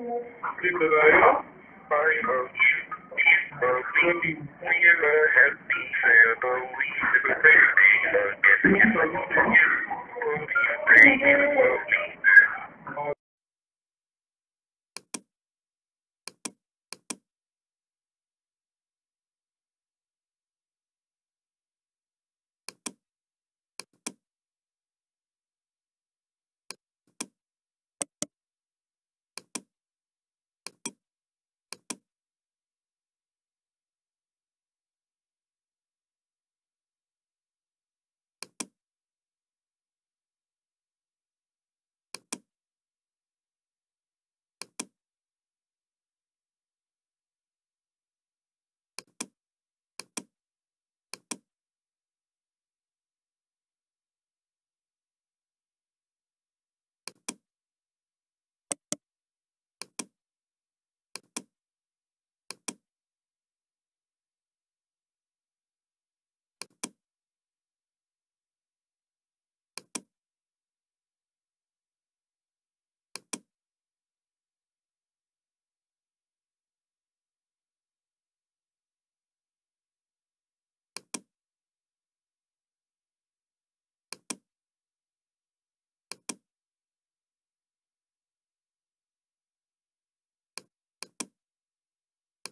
You. A baby, we in a happy family. Little baby, I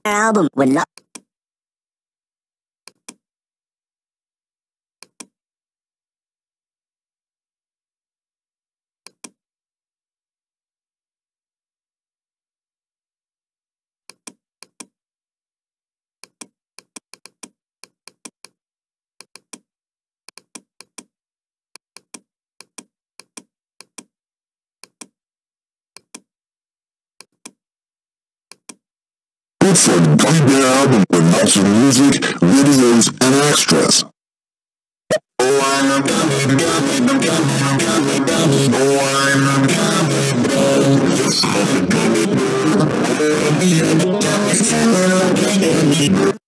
album when not Good for a gummy bear album with lots of music, videos, and extras. Oh, I'm a gummy, gummy, gummy, gummy, oh, I'm a gummy bear. I'm a gummy bear. Be a gummy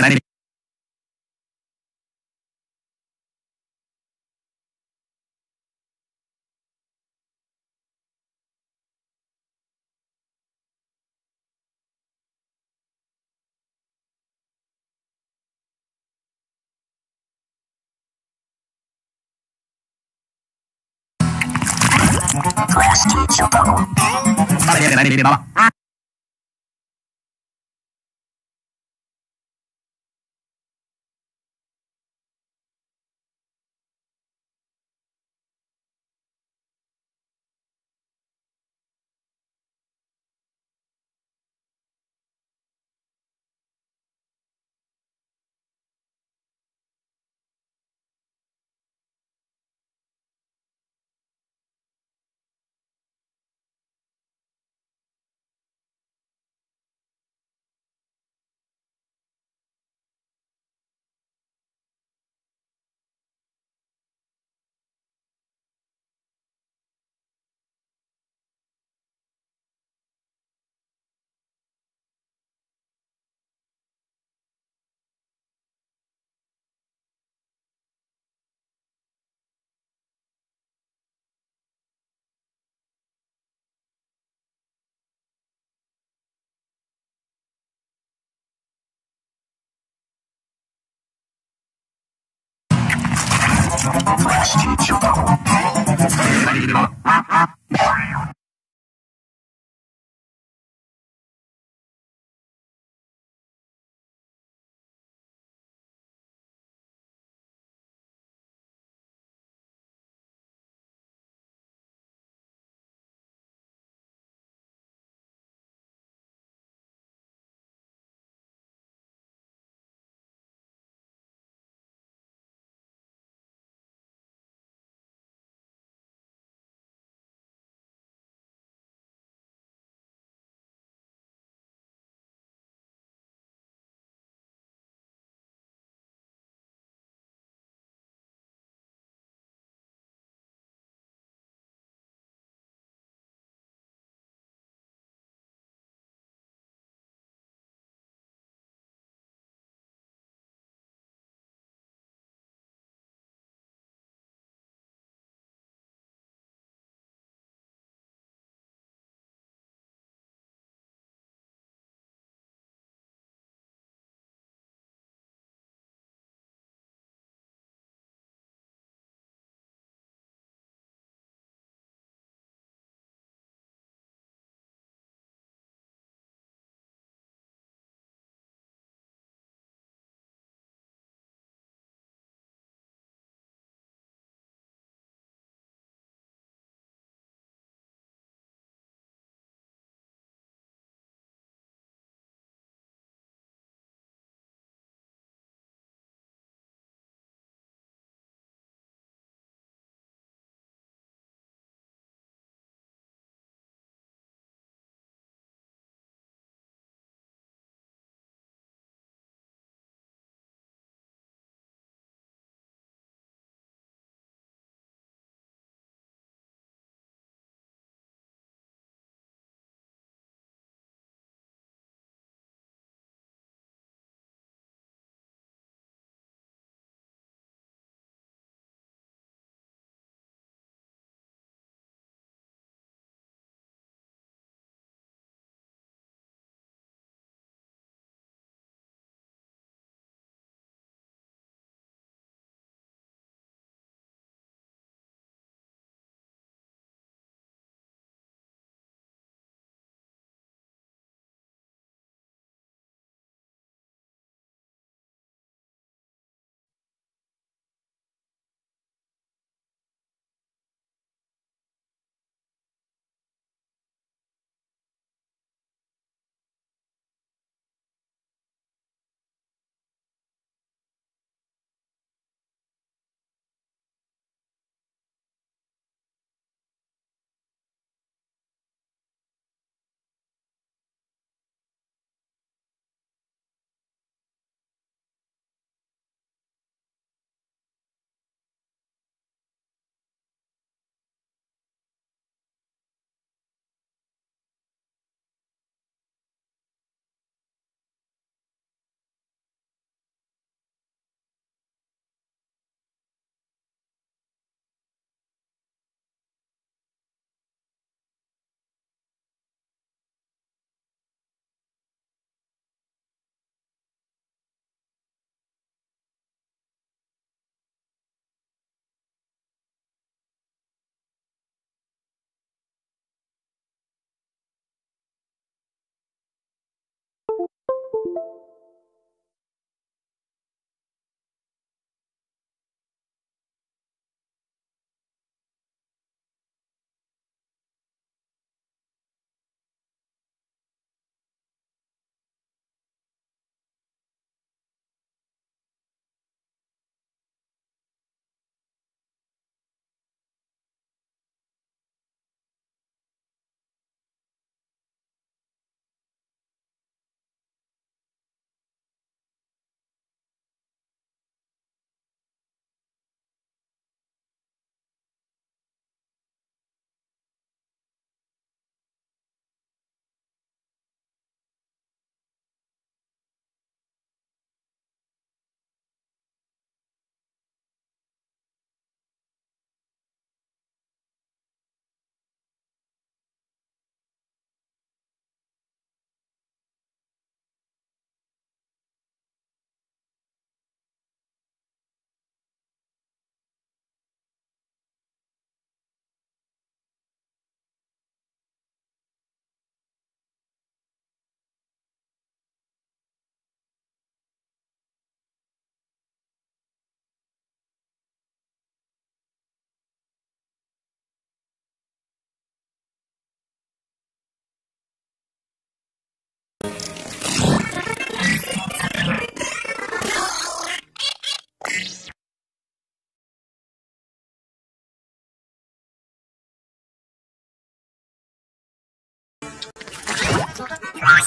何クエスティンチョコ。さらにやれないでばば。Простите,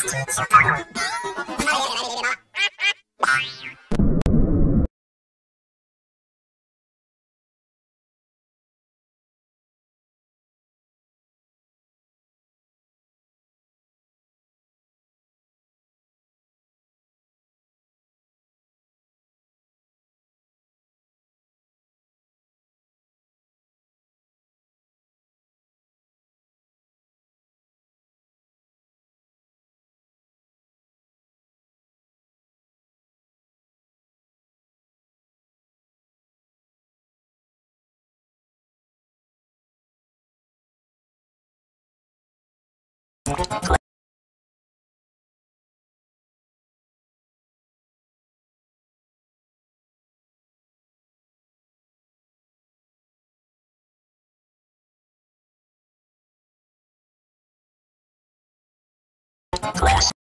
class teacher. Class.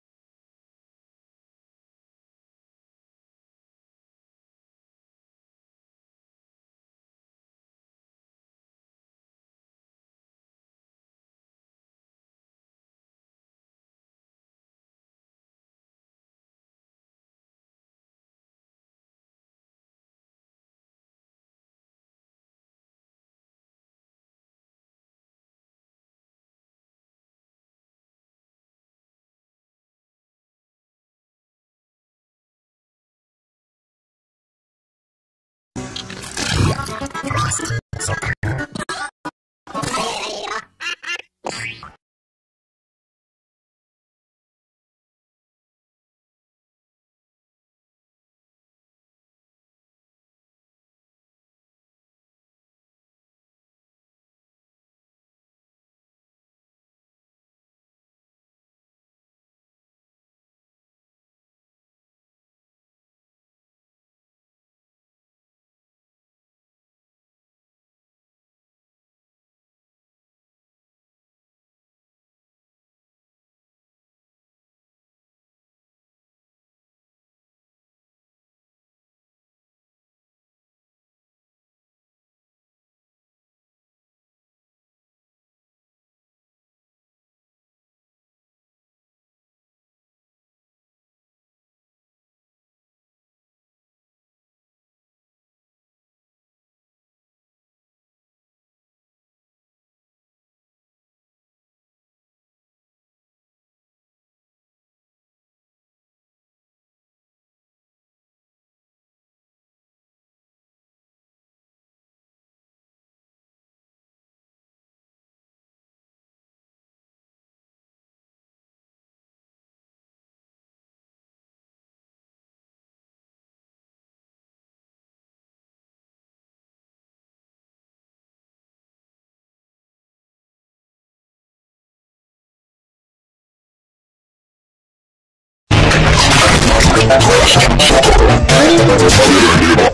Let's go.